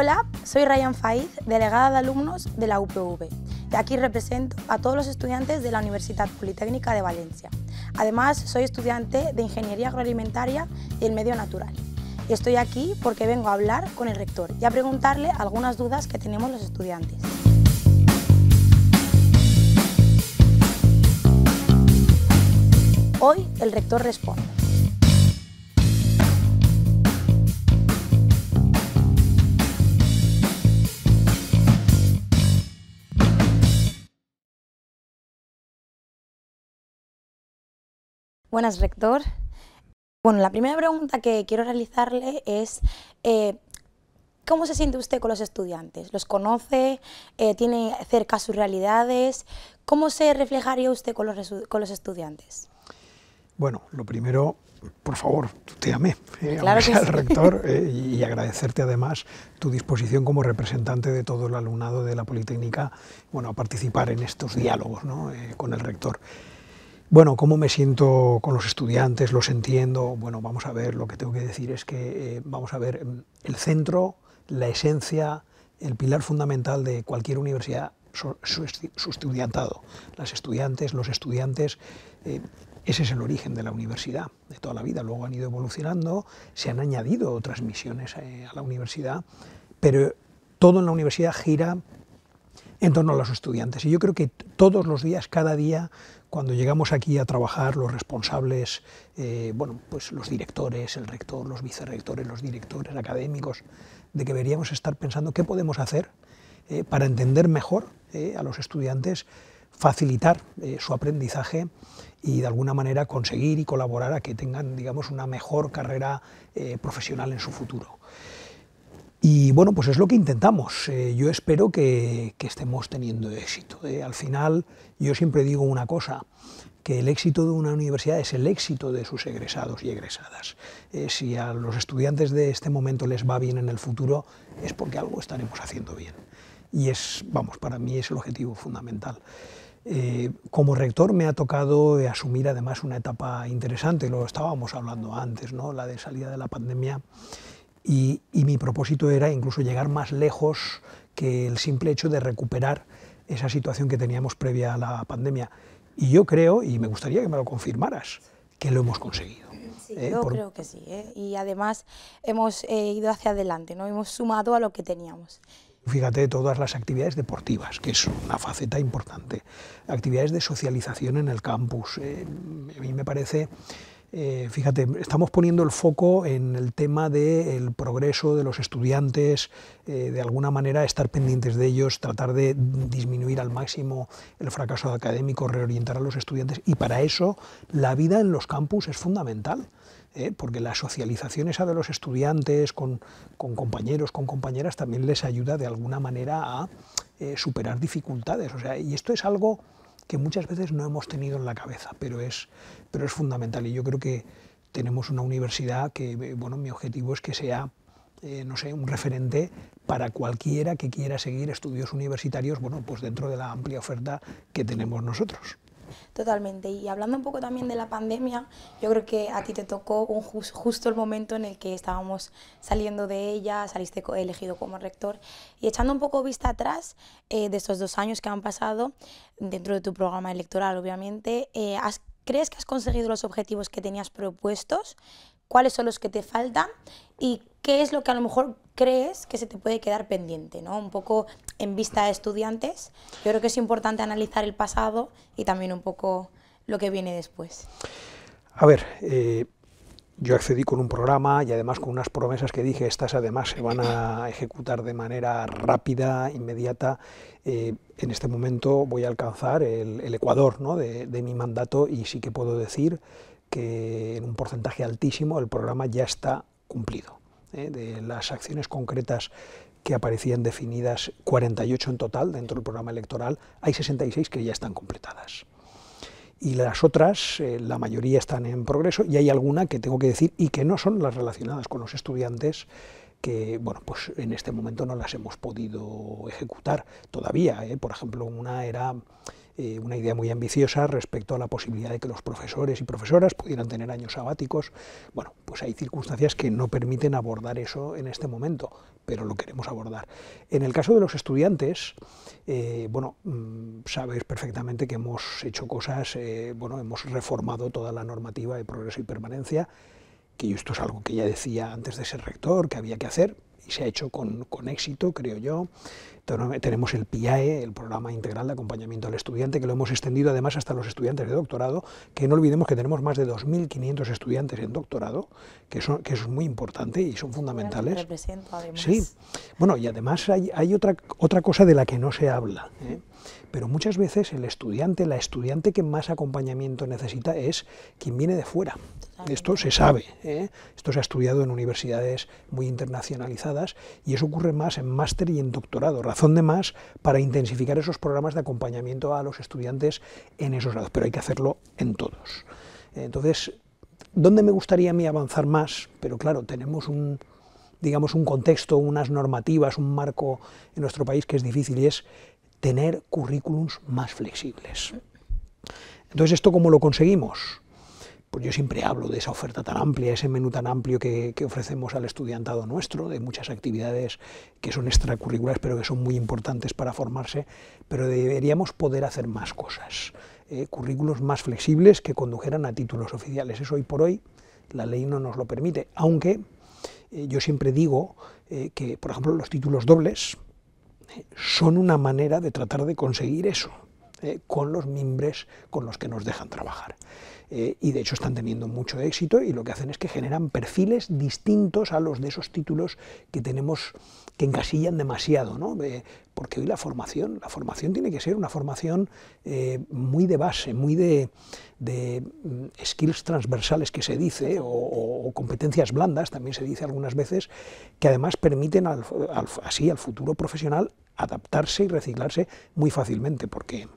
Hola, soy Ryan Faiz, delegada de alumnos de la UPV y aquí represento a todos los estudiantes de la Universidad Politécnica de Valencia. Además, soy estudiante de Ingeniería Agroalimentaria y el Medio Natural. Y estoy aquí porque vengo a hablar con el rector y a preguntarle algunas dudas que tenemos los estudiantes. Hoy el rector responde. Buenas, rector. Bueno, la primera pregunta que quiero realizarle es, eh, ¿cómo se siente usted con los estudiantes? ¿Los conoce? Eh, ¿Tiene cerca sus realidades? ¿Cómo se reflejaría usted con los, con los estudiantes? Bueno, lo primero, por favor, tuteame, eh, claro que el rector, eh, y agradecerte además tu disposición como representante de todo el alumnado de la Politécnica bueno, a participar en estos diálogos ¿no? con el rector. Bueno, ¿cómo me siento con los estudiantes? ¿Los entiendo? Bueno, vamos a ver, lo que tengo que decir es que, eh, vamos a ver, mm, el centro, la esencia, el pilar fundamental de cualquier universidad, su, estudiantado. Las estudiantes, los estudiantes, eh, ese es el origen de la universidad, de toda la vida. Luego han ido evolucionando, se han añadido otras misiones eh, a la universidad, pero todo en la universidad gira en torno a los estudiantes. Y yo creo que todos los días, cada día, cuando llegamos aquí a trabajar, los responsables, eh, bueno, pues los directores, el rector, los vicerrectores, los directores académicos, de que deberíamos estar pensando qué podemos hacer eh, para entender mejor eh, a los estudiantes, facilitar su aprendizaje y de alguna manera conseguir y colaborar a que tengan, digamos, una mejor carrera profesional en su futuro. Y bueno, pues es lo que intentamos. Eh, yo espero que, estemos teniendo éxito. Eh. Al final, yo siempre digo una cosa, que el éxito de una universidad es el éxito de sus egresados y egresadas. Eh, si a los estudiantes de este momento les va bien en el futuro, es porque algo estaremos haciendo bien. Y es, vamos, para mí es el objetivo fundamental. como rector me ha tocado asumir además una etapa interesante, lo estábamos hablando antes, ¿no? la de salida de la pandemia, y, mi propósito era incluso llegar más lejos que el simple hecho de recuperar esa situación que teníamos previa a la pandemia. Y yo creo, y me gustaría que me lo confirmaras, que lo hemos conseguido. Sí, ¿eh? yo creo que sí. ¿eh? Y además hemos eh, ido hacia adelante, ¿no? hemos sumado a lo que teníamos. Fíjate todas las actividades deportivas, que es una faceta importante. Actividades de socialización en el campus. a mí me parece eh, fíjate, estamos poniendo el foco en el tema del progreso de los estudiantes, eh, de alguna manera estar pendientes de ellos, tratar de disminuir al máximo el fracaso académico, reorientar a los estudiantes y para eso la vida en los campus es fundamental. ¿eh? porque la socialización esa de los estudiantes con, compañeros, con compañeras, también les ayuda de alguna manera a superar dificultades. O sea, y esto es algo que muchas veces no hemos tenido en la cabeza, pero es, pero es fundamental. Y yo creo que tenemos una universidad que, bueno, mi objetivo es que sea, eh, no sé, un referente para cualquiera que quiera seguir estudios universitarios, bueno, pues dentro de la amplia oferta que tenemos nosotros. Totalmente. Y hablando un poco también de la pandemia, yo creo que a ti te tocó un justo el momento en el que estábamos saliendo de ella, saliste elegido como rector. Y echando un poco vista atrás eh, de estos dos años que han pasado, dentro de tu programa electoral, obviamente, eh, ¿crees que has conseguido los objetivos que tenías propuestos? ¿Cuáles son los que te faltan? ¿Y qué es lo que a lo mejor crees que se te puede quedar pendiente, ¿no? Un poco en vista de estudiantes. Yo creo que es importante analizar el pasado y también un poco lo que viene después. A ver, eh, yo accedí con un programa y además con unas promesas que dije, estas además se van a ejecutar de manera rápida, inmediata. Eh, en este momento voy a alcanzar el, ecuador ¿no? de, de mi mandato y sí que puedo decir que en un porcentaje altísimo el programa ya está cumplido. ¿Eh? de las acciones concretas que aparecían definidas, 48 en total dentro del programa electoral, hay 66 que ya están completadas. Y las otras, eh, la mayoría están en progreso y hay alguna que tengo que decir y que no son las relacionadas con los estudiantes que bueno, pues en este momento no las hemos podido ejecutar todavía. ¿eh? Por ejemplo, una era eh, una idea muy ambiciosa respecto a la posibilidad de que los profesores y profesoras pudieran tener años sabáticos. Bueno, pues hay circunstancias que no permiten abordar eso en este momento, pero lo queremos abordar. En el caso de los estudiantes, eh, bueno, mm, sabes perfectamente que hemos hecho cosas, eh, bueno, hemos reformado toda la normativa de progreso y permanencia, que esto es algo que ya decía antes de ser rector, que había que hacer, y se ha hecho con, con éxito, creo yo. Tenemos el PIAE, el Programa Integral de Acompañamiento al Estudiante, que lo hemos extendido además hasta los estudiantes de doctorado, que no olvidemos que tenemos más de 2.500 estudiantes en doctorado, que, son, que es muy importante y son fundamentales. Sí, bueno, y además hay, hay otra, otra cosa de la que no se habla. ¿eh? pero muchas veces el estudiante, la estudiante que más acompañamiento necesita es quien viene de fuera. Esto se sabe, ¿eh? esto se ha estudiado en universidades muy internacionalizadas y eso ocurre más en máster y en doctorado, razón de más para intensificar esos programas de acompañamiento a los estudiantes en esos grados, pero hay que hacerlo en todos. Entonces, ¿dónde me gustaría a mí avanzar más? Pero claro, tenemos un, digamos, un contexto, unas normativas, un marco en nuestro país que es difícil y es tener currículums más flexibles. Entonces, ¿esto cómo lo conseguimos? Pues yo siempre hablo de esa oferta tan amplia, ese menú tan amplio que, ofrecemos al estudiantado nuestro, de muchas actividades que son extracurriculares, pero que son muy importantes para formarse, pero deberíamos poder hacer más cosas, eh, currículos más flexibles que condujeran a títulos oficiales. Eso hoy por hoy la ley no nos lo permite, aunque eh, yo siempre digo eh, que, por ejemplo, los títulos dobles, son una manera de tratar de conseguir eso con los mimbres con los que nos dejan trabajar. Eh, y de hecho están teniendo mucho éxito y lo que hacen es que generan perfiles distintos a los de esos títulos que tenemos que encasillan demasiado, ¿no? porque hoy la formación, la formación tiene que ser una formación eh, muy de base, muy de, mm, skills transversales que se dice, o, competencias blandas, también se dice algunas veces, que además permiten así al futuro profesional adaptarse y reciclarse muy fácilmente, porque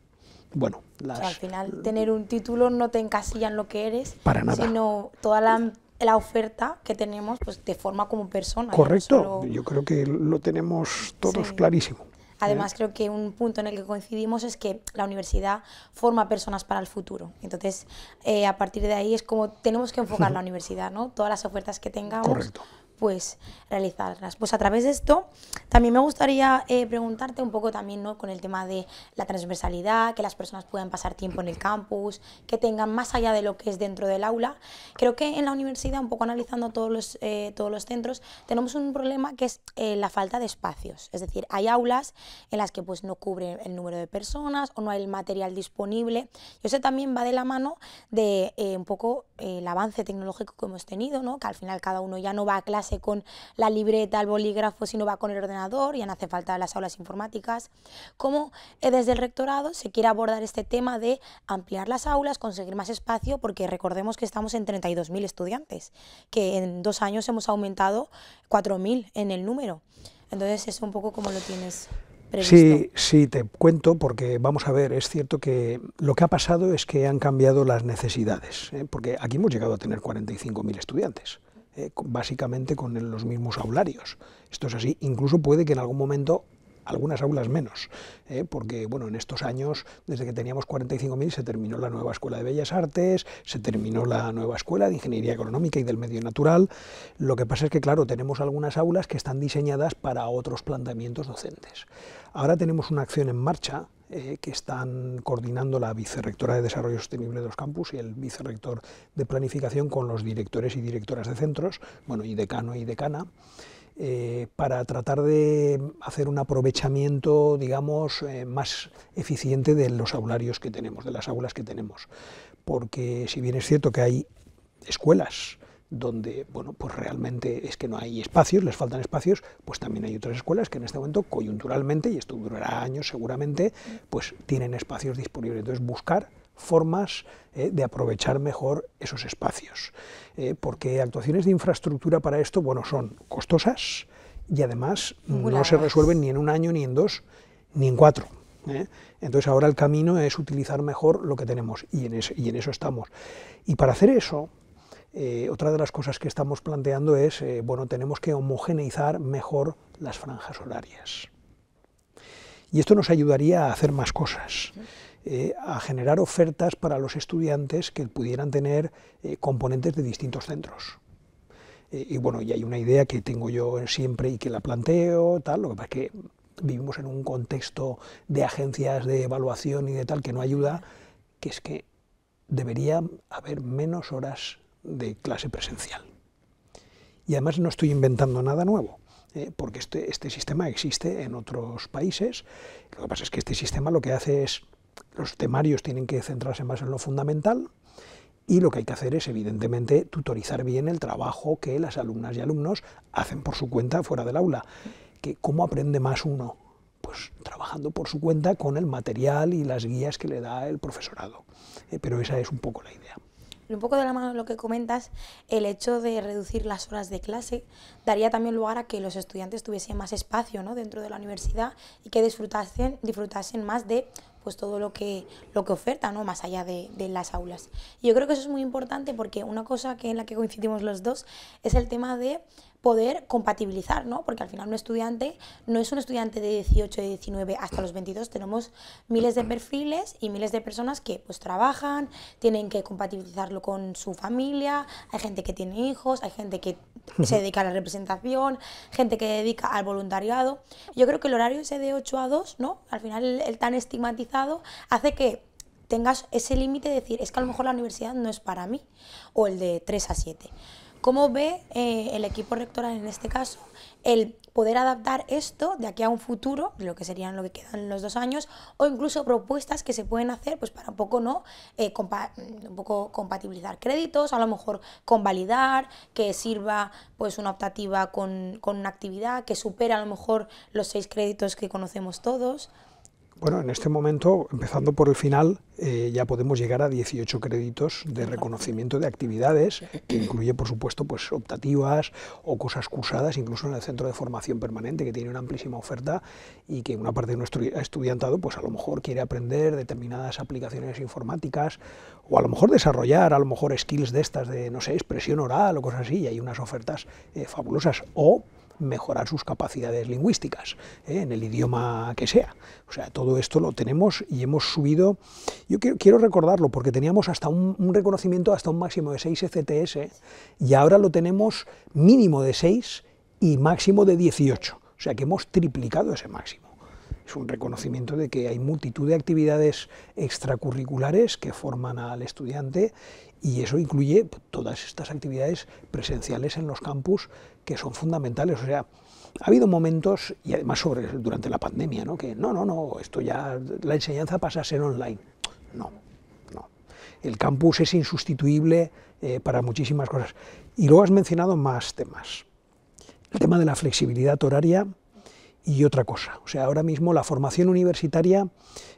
bueno, al final tener un título no te encasilla en lo que eres, Para nada. sino toda la, oferta que tenemos pues te forma como persona. Correcto, yo creo que lo tenemos todos clarísimo. Además, creo que un punto en el que coincidimos es que la universidad forma personas para el futuro. Entonces, eh, a partir de ahí es como tenemos que enfocar la universidad, ¿no? Todas las ofertas que tengamos, Correcto pues realizarlas. Pues a través de esto también me gustaría eh, preguntarte un poco también ¿no? con el tema de la transversalidad, que las personas puedan pasar tiempo en el campus, que tengan más allá de lo que es dentro del aula. Creo que en la universidad, un poco analizando todos los, eh, todos los centros, tenemos un problema que es eh, la falta de espacios. Es decir, hay aulas en las que pues, no cubre el número de personas o no hay el material disponible. Y eso también va de la mano de un poco el avance tecnológico que hemos tenido, ¿no? que al final cada uno ya no va a clase con la libreta, el bolígrafo, sino va con el ordenador, ya no hace falta las aulas informáticas. ¿Cómo eh, desde el rectorado se quiere abordar este tema de ampliar las aulas, conseguir más espacio? Porque recordemos que estamos en 32.000 estudiantes, que en dos años hemos aumentado 4.000 en el número. Entonces, es un poco como lo tienes. Previsto. Sí, sí, te cuento porque vamos a ver, es cierto que lo que ha pasado es que han cambiado las necesidades, ¿eh? porque aquí hemos llegado a tener 45.000 estudiantes. Eh, básicamente con los mismos aularios. Esto es así, incluso puede que en algún momento algunas aulas menos, eh, porque bueno, en estos años, desde que teníamos 45.000, se terminó la nueva Escuela de Bellas Artes, se terminó la nueva Escuela de Ingeniería Económica y del Medio Natural. Lo que pasa es que, claro, tenemos algunas aulas que están diseñadas para otros planteamientos docentes. Ahora tenemos una acción en marcha eh, que están coordinando la Vicerrectora de Desarrollo Sostenible de los campus y el Vicerrector de Planificación con los directores y directoras de centros, bueno, y decano y decana, eh, para tratar de hacer un aprovechamiento, digamos, eh, más eficiente de los aularios que tenemos, de las aulas que tenemos. Porque si bien es cierto que hay escuelas donde bueno, pues realmente es que no hay espacios, les faltan espacios, pues también hay otras escuelas que en este momento coyunturalmente, y esto durará años seguramente, pues tienen espacios disponibles. Entonces buscar formas eh, de aprovechar mejor esos espacios, eh, porque actuaciones de infraestructura para esto, bueno, son costosas y además no se resuelven ni en un año, ni en dos, ni en cuatro. ¿eh? Entonces ahora el camino es utilizar mejor lo que tenemos y en, y en eso estamos. Y para hacer eso, eh, otra de las cosas que estamos planteando es, eh, bueno, tenemos que homogeneizar mejor las franjas horarias. Y esto nos ayudaría a hacer más cosas. eh, a generar ofertas para los estudiantes que pudieran tener componentes de distintos centros. y bueno, y hay una idea que tengo yo siempre y que la planteo, tal, lo que pasa es que vivimos en un contexto de agencias de evaluación y de tal que no ayuda, que es que debería haber menos horas de clase presencial. Y además no estoy inventando nada nuevo. Eh, porque este, este sistema existe en otros países. Lo que pasa es que este sistema lo que hace es, los temarios tienen que centrarse más en lo fundamental y lo que hay que hacer es, evidentemente, tutorizar bien el trabajo que las alumnas y alumnos hacen por su cuenta fuera del aula. Que, ¿Cómo aprende más uno? Pues trabajando por su cuenta con el material y las guías que le da el profesorado. Eh, pero esa es un poco la idea un poco de la mano de lo que comentas, el hecho de reducir las horas de clase daría también lugar a que los estudiantes tuviesen más espacio ¿no? dentro de la universidad y que disfrutasen, disfrutasen más de pues todo lo que, lo que oferta, ¿no? más allá de, de, las aulas. Y yo creo que eso es muy importante porque una cosa que en la que coincidimos los dos es el tema de poder compatibilizar, ¿no? Porque al final un estudiante no es un estudiante de 18, de 19 hasta los 22, tenemos miles de perfiles y miles de personas que pues trabajan, tienen que compatibilizarlo con su familia, hay gente que tiene hijos, hay gente que se dedica a la representación, gente que dedica al voluntariado. Yo creo que el horario ese de 8 a 2, ¿no? Al final el, tan estigmatizado hace que tengas ese límite de decir, es que a lo mejor la universidad no es para mí, o el de 3 a 7. ¿Cómo ve eh, el equipo rectoral en este caso el poder adaptar esto de aquí a un futuro, lo que serían lo que quedan los dos años, o incluso propuestas que se pueden hacer pues para un poco, ¿no? Eh, un poco compatibilizar créditos, a lo mejor convalidar, que sirva pues una optativa con, con una actividad que supera a lo mejor los seis créditos que conocemos todos. Bueno, en este momento, empezando por el final, eh, ya podemos llegar a 18 créditos de reconocimiento de actividades, que incluye, por supuesto, pues optativas o cosas cursadas, incluso en el centro de formación permanente, que tiene una amplísima oferta y que una parte de nuestro estudiantado, pues a lo mejor quiere aprender determinadas aplicaciones informáticas o a lo mejor desarrollar, a lo mejor skills de estas de, no sé, expresión oral o cosas así, y hay unas ofertas eh, fabulosas. O mejorar sus capacidades lingüísticas ¿eh? en el idioma que sea. O sea, todo esto lo tenemos y hemos subido, yo quiero, recordarlo porque teníamos hasta un, reconocimiento hasta un máximo de 6 ECTS y ahora lo tenemos mínimo de 6 y máximo de 18. O sea que hemos triplicado ese máximo. Es un reconocimiento de que hay multitud de actividades extracurriculares que forman al estudiante y eso incluye todas estas actividades presenciales en los campus que son fundamentales. O sea, ha habido momentos, y además sobre, durante la pandemia, ¿no? que no, no, no, esto ya, la enseñanza pasa a ser online. No, no. El campus es insustituible eh, para muchísimas cosas. Y luego has mencionado más temas. El tema de la flexibilidad horaria y otra cosa. O sea, ahora mismo la formación universitaria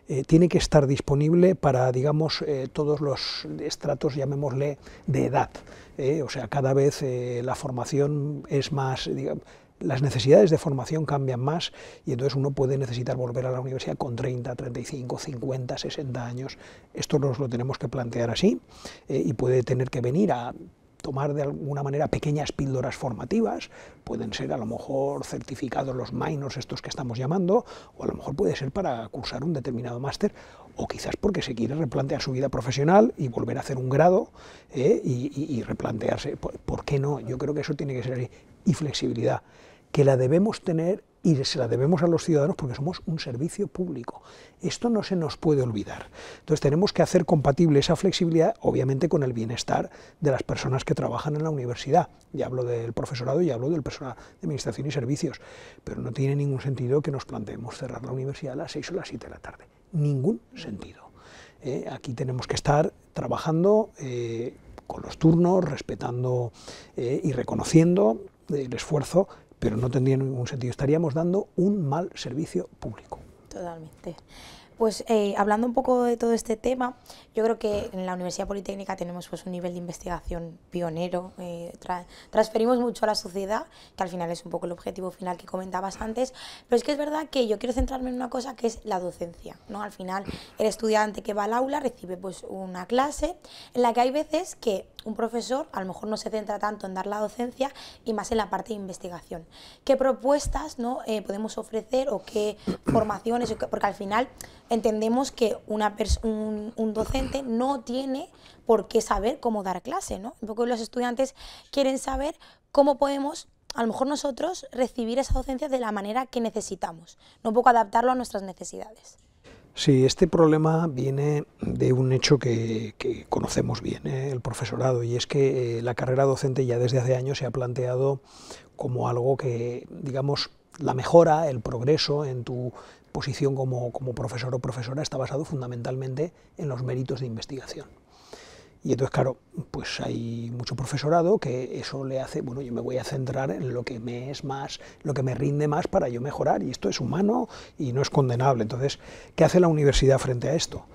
eh, tiene que estar disponible para, digamos, eh, todos los estratos, llamémosle, de edad. Eh, o sea, cada vez la formación es más, digamos, las necesidades de formación cambian más y entonces uno puede necesitar volver a la universidad con 30, 35, 50, 60 años. Esto nos lo tenemos que plantear así y puede tener que venir a tomar de alguna manera pequeñas píldoras formativas, pueden ser a lo mejor certificados los minors estos que estamos llamando, o a lo mejor puede ser para cursar un determinado máster, o quizás porque se quiere replantear su vida profesional y volver a hacer un grado ¿eh? y, replantearse, ¿por qué no? Yo creo que eso tiene que ser así. Y flexibilidad, que la debemos tener y se la debemos a los ciudadanos porque somos un servicio público. Esto no se nos puede olvidar. Entonces tenemos que hacer compatible esa flexibilidad, obviamente, con el bienestar de las personas que trabajan en la universidad. Ya hablo del profesorado y hablo del personal de administración y servicios, pero no tiene ningún sentido que nos planteemos cerrar la universidad a las 6 o las 7 de la tarde. Ningún sentido. Eh, aquí tenemos que estar trabajando eh, con los turnos, respetando eh, y reconociendo el esfuerzo pero no tendría ningún sentido. Estaríamos dando un mal servicio público. Totalmente. Pues eh, hablando un poco de todo este tema, yo creo que en la Universidad Politécnica tenemos pues, un nivel de investigación pionero, eh, transferimos mucho a la sociedad, que al final es un poco el objetivo final que comentabas antes, pero es que es verdad que yo quiero centrarme en una cosa que es la docencia. ¿no? Al final, el estudiante que va al aula recibe pues, una clase en la que hay veces que un profesor a lo mejor no se centra tanto en dar la docencia y más en la parte de investigación. ¿Qué propuestas ¿no? Eh, podemos ofrecer o qué formaciones? Porque al final entendemos que una un, docente no tiene por qué saber cómo dar clase, ¿no? Un poco los estudiantes quieren saber cómo podemos a lo mejor nosotros recibir esa docencia de la manera que necesitamos, no un poco adaptarlo a nuestras necesidades. Sí, este problema viene de un hecho que, conocemos bien, ¿eh? el profesorado, y es que eh, la carrera docente ya desde hace años se ha planteado como algo que, digamos, la mejora, el progreso en tu posición como profesor o profesora está basado fundamentalmente en los méritos de investigación. Y entonces, claro, pues hay mucho profesorado que eso le hace, bueno, yo me voy a centrar en lo que me es más, lo que me rinde más para yo mejorar, y esto es humano y no es condenable. Entonces, ¿qué hace la universidad frente a esto?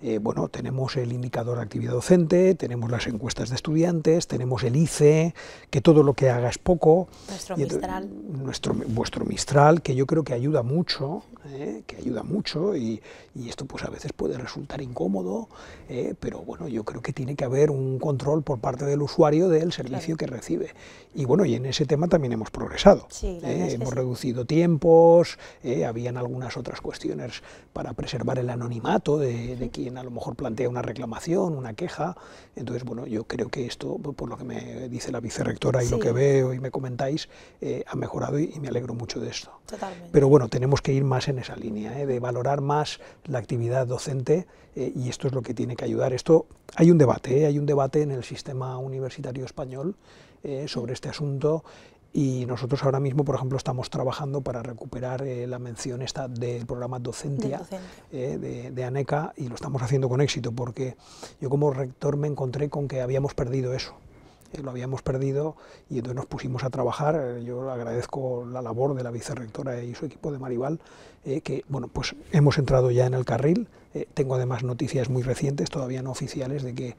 Eh, bueno, tenemos el indicador de actividad docente, tenemos las encuestas de estudiantes, tenemos el ICE, que todo lo que haga es poco. Nuestro Mistral. Nuestro, vuestro Mistral, que yo creo que ayuda mucho, ¿eh? que ayuda mucho, y, esto pues a veces puede resultar incómodo, ¿eh? pero bueno, yo creo que tiene que haber un control por parte del usuario del servicio que recibe. Y bueno, y en ese tema también hemos progresado. hemos reducido tiempos, habían algunas otras cuestiones para preservar el anonimato de, de quien a lo mejor plantea una reclamación, una queja. Entonces, bueno, yo creo que esto, por lo que me dice la vicerrectora y lo que veo y me comentáis, eh, ha mejorado y, me alegro mucho de esto. Totalmente. Pero bueno, tenemos que ir más en esa línea, eh, de valorar más la actividad docente eh, y esto es lo que tiene que ayudar. Esto hay un debate, hay un debate en el sistema universitario español sobre este asunto y nosotros ahora mismo, por ejemplo, estamos trabajando para recuperar eh, la mención esta del programa Docentia eh, de, ANECA y lo estamos haciendo con éxito porque yo como rector me encontré con que habíamos perdido eso. Eh, lo habíamos perdido y entonces nos pusimos a trabajar. Yo agradezco la labor de la vicerrectora y su equipo de Maribal, que bueno, pues hemos entrado ya en el carril. tengo además noticias muy recientes, todavía no oficiales, de que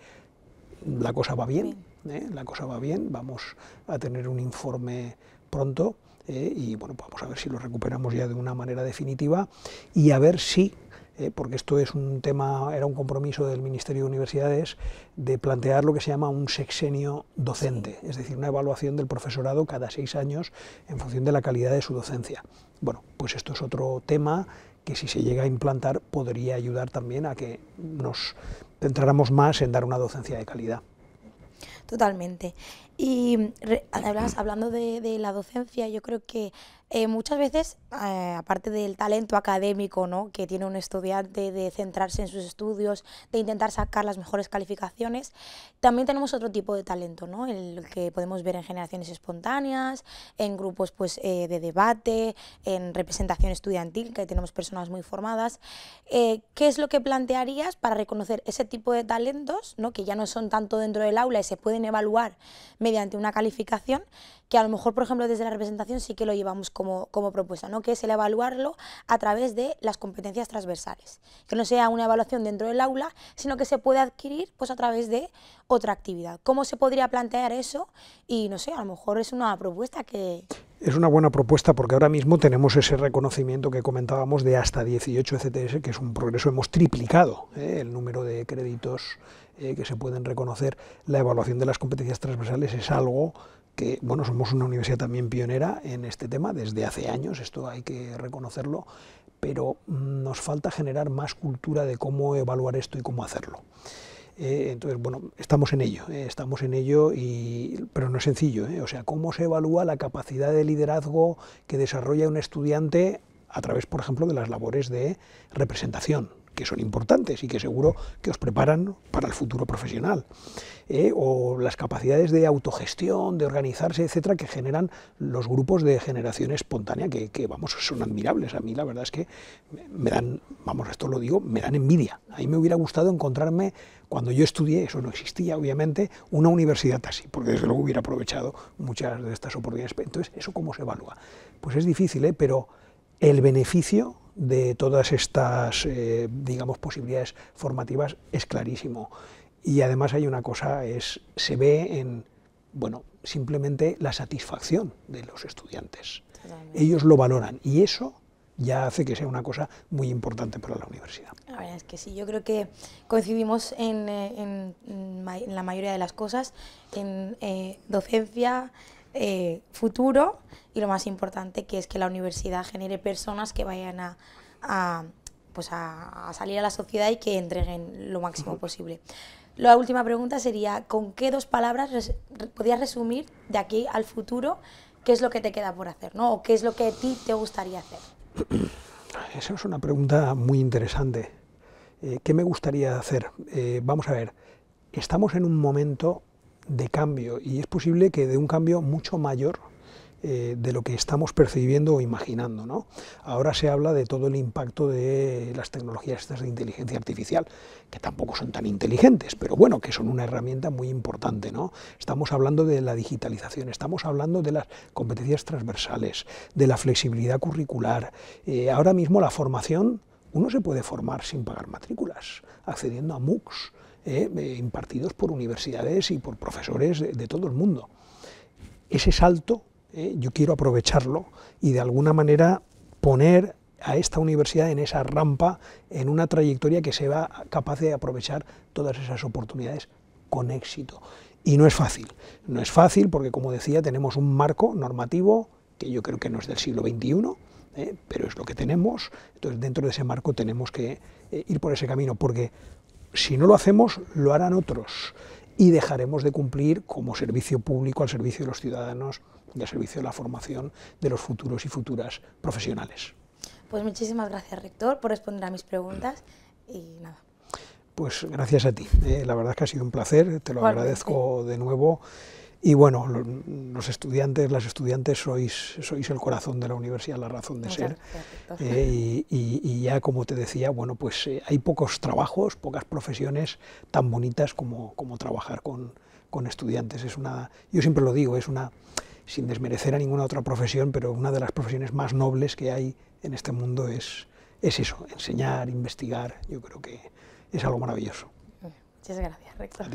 la cosa va bien, ¿eh? la cosa va bien, vamos a tener un informe pronto ¿eh? y bueno, vamos a ver si lo recuperamos ya de una manera definitiva y a ver si ¿eh? porque esto es un tema, era un compromiso del Ministerio de Universidades de plantear lo que se llama un sexenio docente, es decir, una evaluación del profesorado cada seis años en función de la calidad de su docencia. Bueno, pues esto es otro tema que si se llega a implantar podría ayudar también a que nos centráramos más en dar una docencia de calidad. Totalmente. Y hablando de, la docencia, yo creo que eh, muchas veces, eh, aparte del talento académico ¿no? que tiene un estudiante de centrarse en sus estudios, de intentar sacar las mejores calificaciones, también tenemos otro tipo de talento, ¿no? el que podemos ver en generaciones espontáneas, en grupos pues, eh, de debate, en representación estudiantil, que tenemos personas muy formadas. ¿Qué es lo que plantearías para reconocer ese tipo de talentos, ¿no? que ya no son tanto dentro del aula y se pueden evaluar mediante una calificación? que a lo mejor, por ejemplo, desde la representación sí que lo llevamos como, como propuesta, ¿no? que es el evaluarlo a través de las competencias transversales, que no sea una evaluación dentro del aula, sino que se puede adquirir pues, a través de otra actividad. ¿Cómo se podría plantear eso? Y no sé, a lo mejor es una propuesta que... Es una buena propuesta porque ahora mismo tenemos ese reconocimiento que comentábamos de hasta 18 ECTS, que es un progreso, hemos triplicado ¿eh? el número de créditos eh, que se pueden reconocer. La evaluación de las competencias transversales es algo que bueno, somos una universidad también pionera en este tema desde hace años, esto hay que reconocerlo, pero mm, nos falta generar más cultura de cómo evaluar esto y cómo hacerlo. Eh, entonces, bueno, estamos en ello, eh, estamos en ello, y, pero no es sencillo. O sea, cómo se evalúa la capacidad de liderazgo que desarrolla un estudiante a través, por ejemplo, de las labores de representación que son importantes y que seguro que os preparan para el futuro profesional. ¿eh? o las capacidades de autogestión, de organizarse, etcétera, que generan los grupos de generación espontánea, que, vamos, son admirables. A mí la verdad es que me dan, vamos, esto lo digo, me dan envidia. A mí me hubiera gustado encontrarme, cuando yo estudié, eso no existía, obviamente, una universidad así, porque desde luego hubiera aprovechado muchas de estas oportunidades. Entonces, ¿eso cómo se evalúa? Pues es difícil, ¿eh? pero el beneficio de todas estas, eh, digamos, posibilidades formativas es clarísimo. Y además hay una cosa, es, se ve en, bueno, simplemente la satisfacción de los estudiantes. Ellos lo valoran y eso ya hace que sea una cosa muy importante para la universidad. La verdad es que sí, yo creo que coincidimos en, eh, la mayoría de las cosas, en eh, docencia, futuro y lo más importante que es que la universidad genere personas que vayan a, pues a, salir a la sociedad y que entreguen lo máximo posible. La última pregunta sería, ¿con qué dos palabras podrías resumir de aquí al futuro qué es lo que te queda por hacer, ¿no? o qué es lo que a ti te gustaría hacer? Esa es una pregunta muy interesante. Eh, ¿Qué me gustaría hacer? Eh, vamos a ver, estamos en un momento de cambio y es posible que de un cambio mucho mayor eh, de lo que estamos percibiendo o imaginando. ¿no? Ahora se habla de todo el impacto de las tecnologías de inteligencia artificial, que tampoco son tan inteligentes, pero bueno, que son una herramienta muy importante. ¿no? Estamos hablando de la digitalización, estamos hablando de las competencias transversales, de la flexibilidad curricular. Eh, ahora mismo la formación, uno se puede formar sin pagar matrículas, accediendo a MOOCs. Eh, impartidos por universidades y por profesores de todo el mundo. Ese salto ¿eh? yo quiero aprovecharlo y de alguna manera poner a esta universidad en esa rampa, en una trayectoria que se va capaz de aprovechar todas esas oportunidades con éxito. Y no es fácil, no es fácil porque como decía tenemos un marco normativo que yo creo que no es del siglo XXI, ¿eh? pero es lo que tenemos, entonces dentro de ese marco tenemos que eh, ir por ese camino, porque si no lo hacemos, lo harán otros y dejaremos de cumplir como servicio público al servicio de los ciudadanos y al servicio de la formación de los futuros y futuras profesionales. Pues muchísimas gracias, rector, por responder a mis preguntas y nada. Pues gracias a ti. Eh, la verdad es que ha sido un placer, te lo agradezco de nuevo. Y bueno, los estudiantes, las estudiantes sois, sois el corazón de la universidad, la razón de ser. Eh, y, ya como te decía, bueno, pues eh, hay pocos trabajos, pocas profesiones tan bonitas como, como trabajar con, con, estudiantes. Es una, yo siempre lo digo, es una, sin desmerecer a ninguna otra profesión, pero una de las profesiones más nobles que hay en este mundo es, es eso, enseñar, investigar. Yo creo que es algo maravilloso. Muchas gracias, rector.